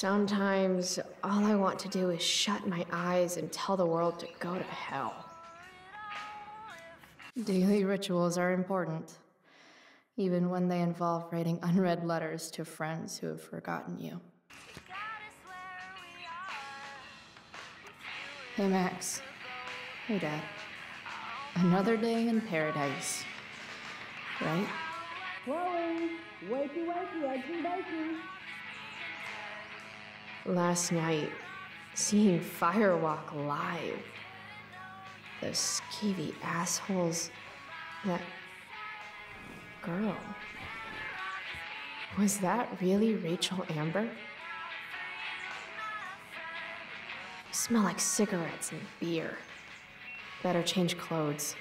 Sometimes all I want to do is shut my eyes and tell the world to go to hell. Daily rituals are important, even when they involve writing unread letters to friends who have forgotten you. Hey, Max. Hey, Dad. Another day in paradise. Right? Chloe, wakey wakey, eggs and. Last night, seeing Firewalk live. Those skeevy assholes. That girl. Was that really Rachel Amber? Smell like cigarettes and beer. Better change clothes.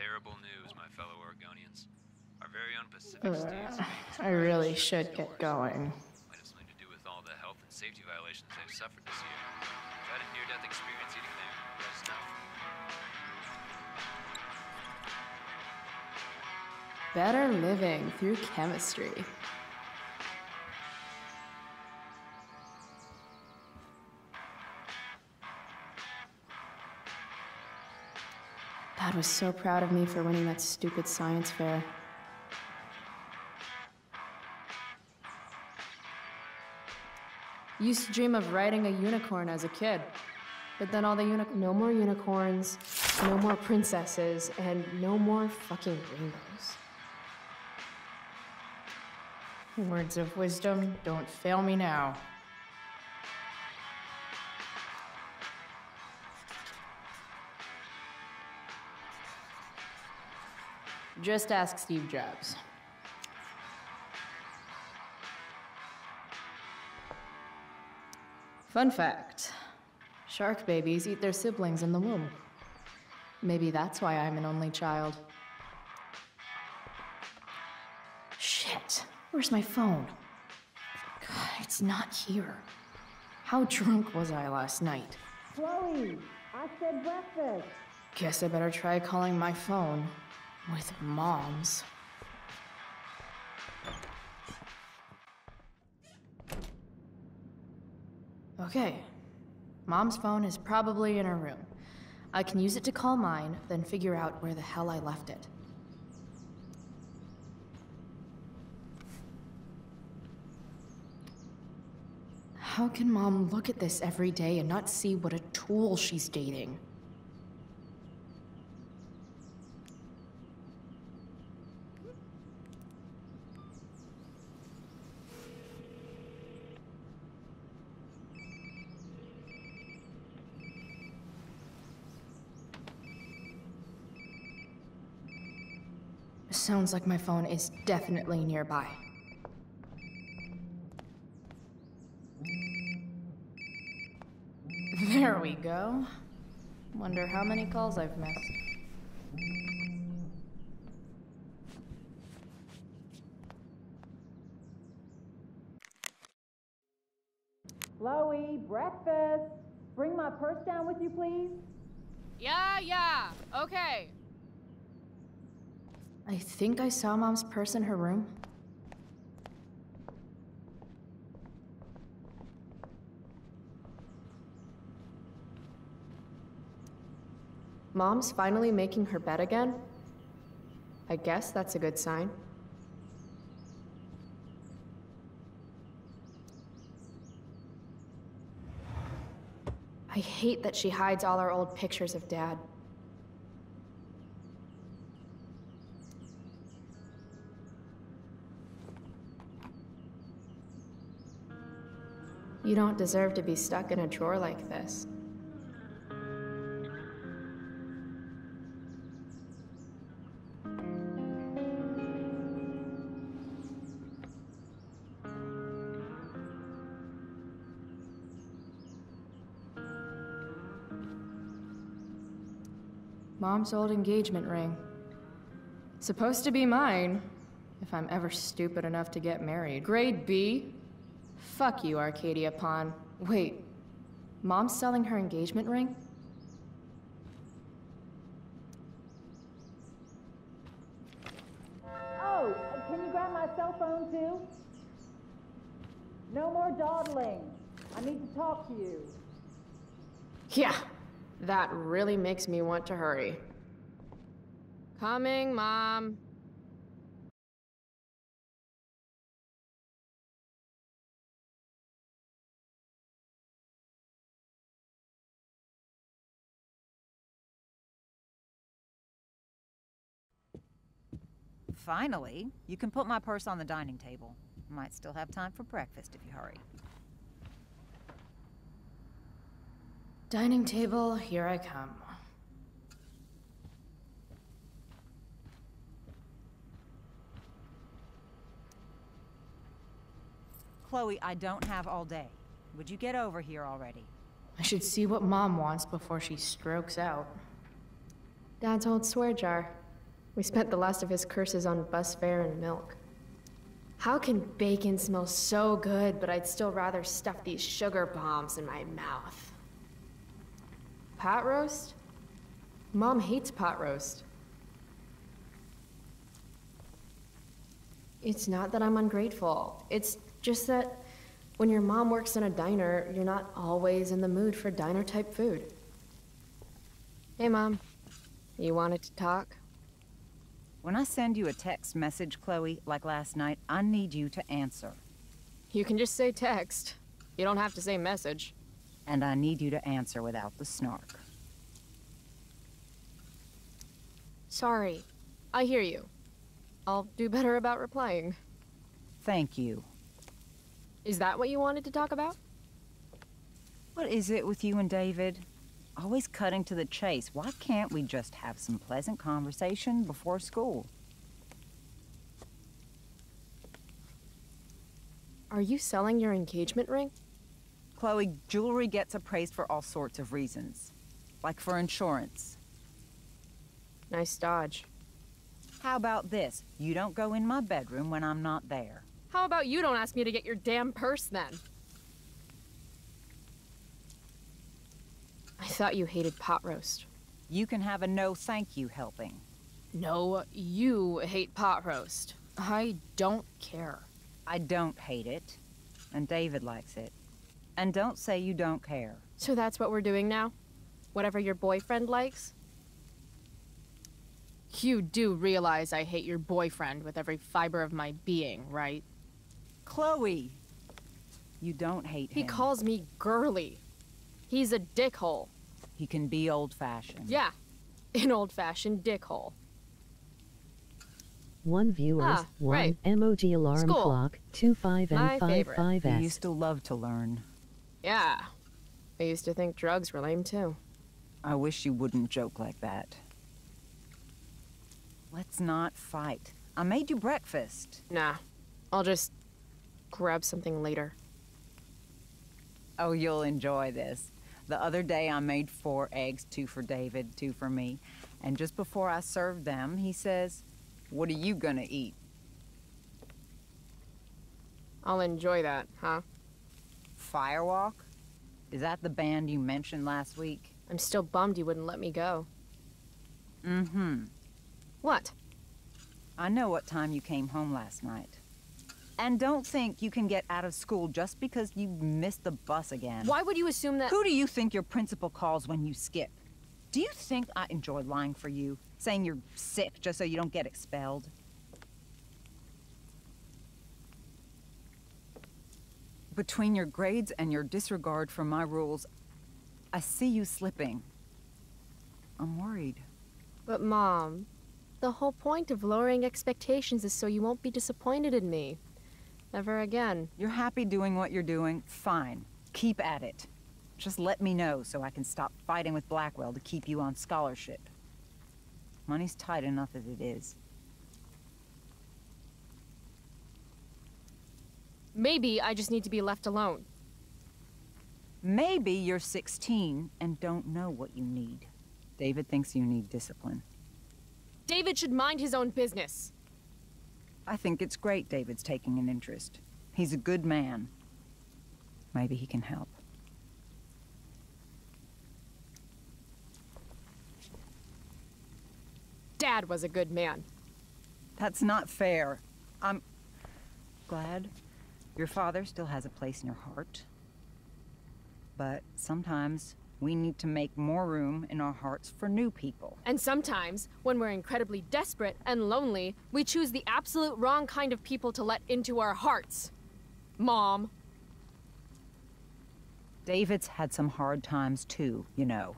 Terrible news, my fellow Oregonians. Our very own Pacific Uh, states. I really should get going. Might have something to do with all the health and safety violations they've suffered this year. You had a near-death experience eating there, us know. Better living through chemistry. Dad was so proud of me for winning that stupid science fair. Used to dream of riding a unicorn as a kid, but then all the unicorns. No more unicorns, no more princesses, and no more fucking rainbows. Words of wisdom, don't fail me now. Just ask Steve Jobs. Fun fact shark babies eat their siblings in the womb. Maybe that's why I'm an only child. Shit, where's my phone? God, it's not here. How drunk was I last night? Chloe, I said breakfast. Guess I better try calling my phone with mom's. Okay. Mom's phone is probably in her room. I can use it to call mine, then figure out where the hell I left it. How can mom look at this every day and not see what a tool she's dating? Sounds like my phone is definitely nearby. There we go. Wonder how many calls I've missed. Chloe, breakfast. Bring my purse down with you, please. Yeah, yeah, okay. I think I saw mom's purse in her room. Mom's finally making her bed again? I guess that's a good sign. I hate that she hides all our old pictures of Dad. You don't deserve to be stuck in a drawer like this. Mom's old engagement ring. Supposed to be mine, if I'm ever stupid enough to get married. Grade B, Fuck you, Arcadia Pawn. Wait, Mom's selling her engagement ring? Oh, can you grab my cell phone too? No more dawdling. I need to talk to you. Yeah, that really makes me want to hurry. Coming, Mom. Finally, you can put my purse on the dining table. Might still have time for breakfast if you hurry. Dining table, here I come. Chloe, I don't have all day. Would you get over here already? I should see what Mom wants before she strokes out. Dad's old swear jar. We spent the last of his curses on bus fare and milk. How can bacon smell so good, but I'd still rather stuff these sugar bombs in my mouth? Pot roast? Mom hates pot roast. It's not that I'm ungrateful. It's just that when your mom works in a diner, you're not always in the mood for diner type food. Hey, Mom. You wanted to talk? When I send you a text message, Chloe, like last night, I need you to answer. You can just say text. You don't have to say message. And I need you to answer without the snark. Sorry. I hear you. I'll do better about replying. Thank you. Is that what you wanted to talk about? What is it with you and David? Always cutting to the chase. Why can't we just have some pleasant conversation before school? Are you selling your engagement ring? Chloe, jewelry gets appraised for all sorts of reasons. Like for insurance. Nice dodge. How about this? You don't go in my bedroom when I'm not there. How about you don't ask me to get your damn purse then? I thought you hated pot roast. You can have a no thank you helping. No, you hate pot roast. I don't care. I don't hate it. And David likes it. And don't say you don't care. So that's what we're doing now? Whatever your boyfriend likes? You do realize I hate your boyfriend with every fiber of my being, right? Chloe! You don't hate He him. He calls me girly. He's a dickhole. He can be old-fashioned. Yeah, an old-fashioned dickhole. One viewers, Ah, one right. emoji alarm School. clock, two five My and five favorite. five You S. used to love to learn. Yeah. I used to think drugs were lame too. I wish you wouldn't joke like that. Let's not fight. I made you breakfast. Nah. I'll just grab something later. Oh, you'll enjoy this. The other day I made four eggs, two for David, two for me. And just before I served them, he says, What are you gonna eat? I'll enjoy that, huh? Firewalk? Is that the band you mentioned last week? I'm still bummed you wouldn't let me go. Mm-hmm. What? I know what time you came home last night. And don't think you can get out of school just because you missed the bus again. Why would you assume that- Who do you think your principal calls when you skip? Do you think I enjoy lying for you? Saying you're sick just so you don't get expelled? Between your grades and your disregard for my rules, I see you slipping. I'm worried. But Mom, the whole point of lowering expectations is so you won't be disappointed in me. Never again. You're happy doing what you're doing? Fine. Keep at it. Just let me know so I can stop fighting with Blackwell to keep you on scholarship. Money's tight enough as it is. Maybe I just need to be left alone. Maybe you're 16 and don't know what you need. David thinks you need discipline. David should mind his own business. I think it's great David's taking an interest. He's a good man. Maybe he can help. Dad was a good man. That's not fair. I'm glad your father still has a place in your heart. But sometimes we need to make more room in our hearts for new people. And sometimes, when we're incredibly desperate and lonely, we choose the absolute wrong kind of people to let into our hearts. Mom. David's had some hard times too, you know.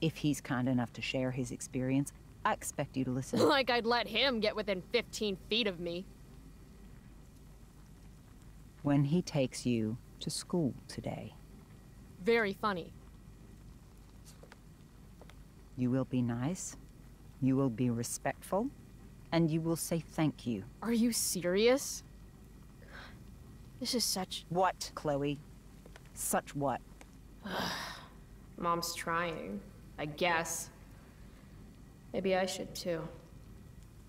If he's kind enough to share his experience, I expect you to listen. like I'd let him get within 15 feet of me. when he takes you to school today, Very funny. You will be nice, you will be respectful, and you will say thank you. Are you serious? This is such. What, Chloe? Such what? Mom's trying. I guess. Maybe I should too.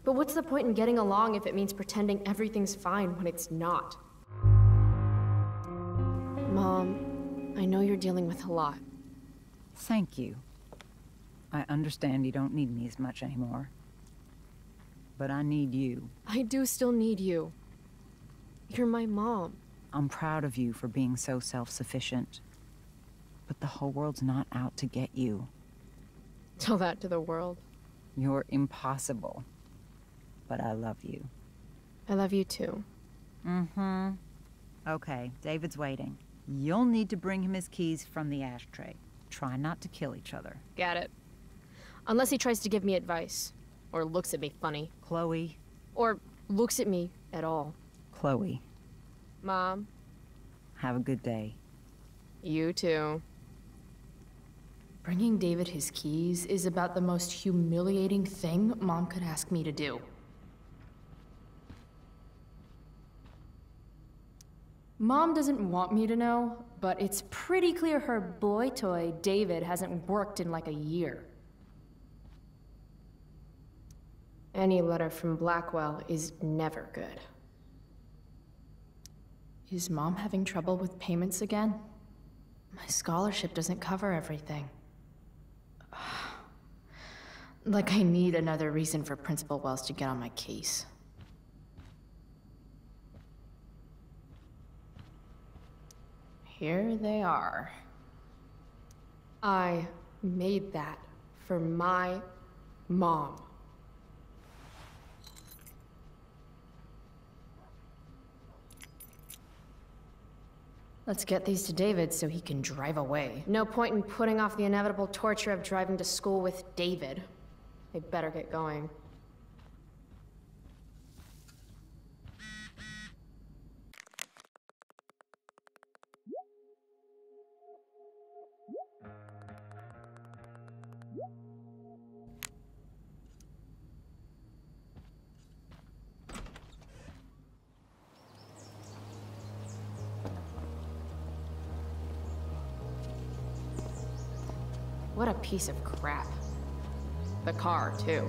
But what's the point in getting along if it means pretending everything's fine when it's not? Mom, I know you're dealing with a lot. Thank you. I understand you don't need me as much anymore. But I need you. I do still need you. You're my mom. I'm proud of you for being so self-sufficient. But the whole world's not out to get you. Tell that to the world. You're impossible. But I love you. I love you too. Mm-hmm. Okay, David's waiting. You'll need to bring him his keys from the ashtray. Try not to kill each other. Got it. Unless he tries to give me advice. Or looks at me funny. Chloe, Or looks at me at all. Chloe, Mom, have a good day. you too. Bringing David his keys is about the most humiliating thing Mom could ask me to do. Mom doesn't want me to know, but it's pretty clear her boy toy, David, hasn't worked in like a year. Any letter from Blackwell is never good. Is Mom having trouble with payments again? My scholarship doesn't cover everything. Like I need another reason for Principal Wells to get on my case. Here they are. I made that for my mom. Let's get these to David so he can drive away. No point in putting off the inevitable torture of driving to school with David. I better get going. Piece of crap. The car, too.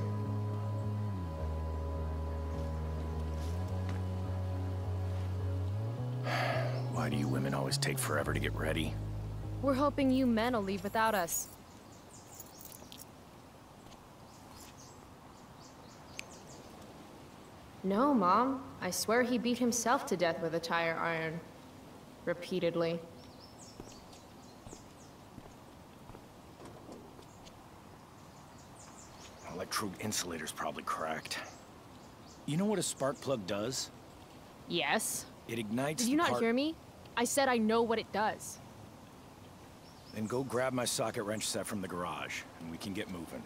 Why do you women always take forever to get ready? We're hoping you men will leave without us. No, Mom. I swear he beat himself to death with a tire iron. Repeatedly. Electrode insulator's probably cracked. You know what a spark plug does? Yes. It ignites Did you the not part- hear me? I said I know what it does. Then go grab my socket wrench set from the garage, and we can get moving.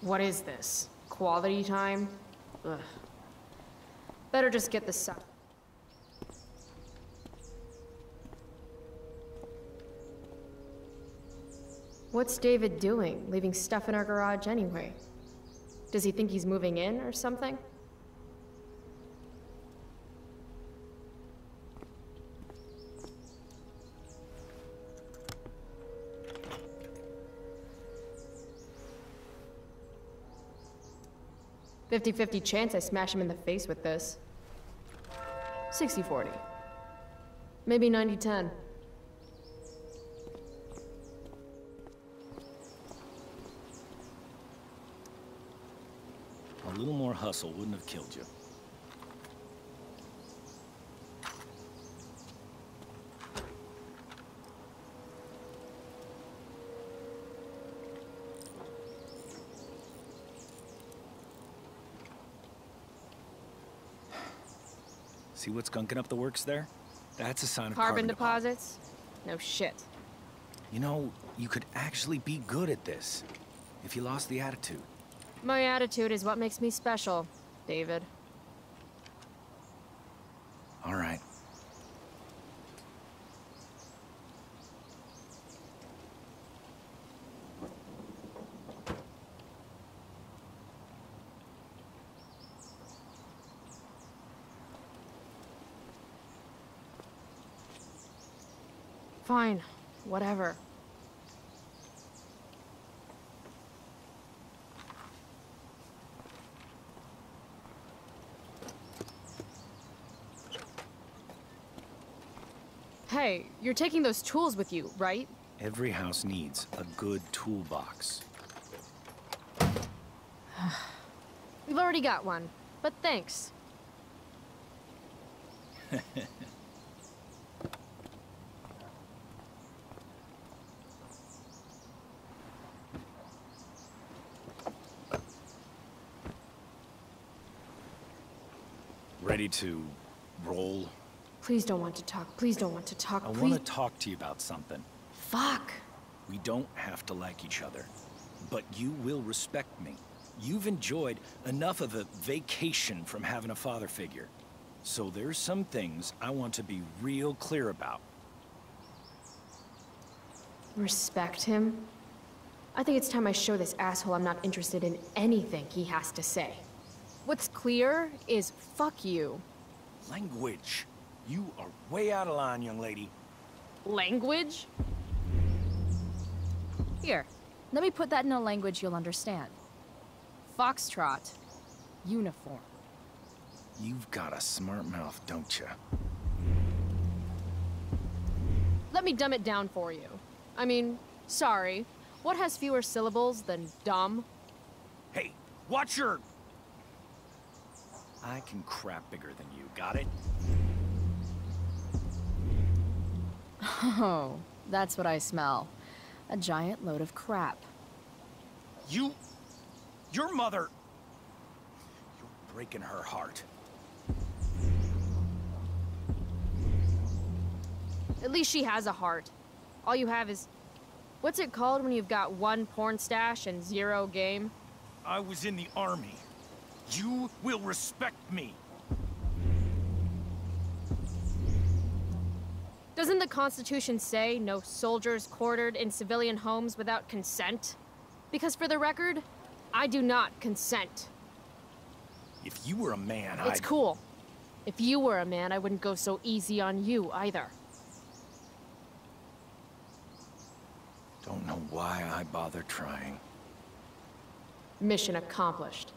What is this? Quality time? Ugh. Better just get this up. What's David doing, leaving stuff in our garage anyway? Does he think he's moving in or something? Fifty-fifty chance I smash him in the face with this. Sixty-forty. Maybe ninety-ten. Hustle wouldn't have killed you. See what's gunking up the works there? That's a sign of Carbon, carbon, deposit. deposits? No shit. You know, you could actually be good at this if you lost the attitude. My attitude is what makes me special, David. All right. Fine. Whatever. Hey, you're taking those tools with you, right? Every house needs a good toolbox. We've already got one, but thanks. Ready to roll? Please don't want to talk. Please don't want to talk. I want to talk to you about something. Fuck. We don't have to like each other, but you will respect me. You've enjoyed enough of a vacation from having a father figure. So there's some things I want to be real clear about. Respect him? I think it's time I show this asshole I'm not interested in anything he has to say. What's clear is fuck you. Language. You are way out of line, young lady. Language? Here, let me put that in a language you'll understand. Foxtrot. Uniform. You've got a smart mouth, don't you? Let me dumb it down for you. I mean, sorry. What has fewer syllables than dumb? Hey, watch your... I can crap bigger than you, got it? Oh, that's what I smell. A giant load of crap. You... Your mother... You're breaking her heart. At least she has a heart. All you have is. What's it called when you've got one porn stash and zero game? I was in the army. You will respect me. Doesn't the Constitution say no soldiers quartered in civilian homes without consent? Because for the record, I do not consent. If you were a man, It's I'd... cool. If you were a man, I wouldn't go so easy on you either. Don't know why I bother trying. Mission accomplished.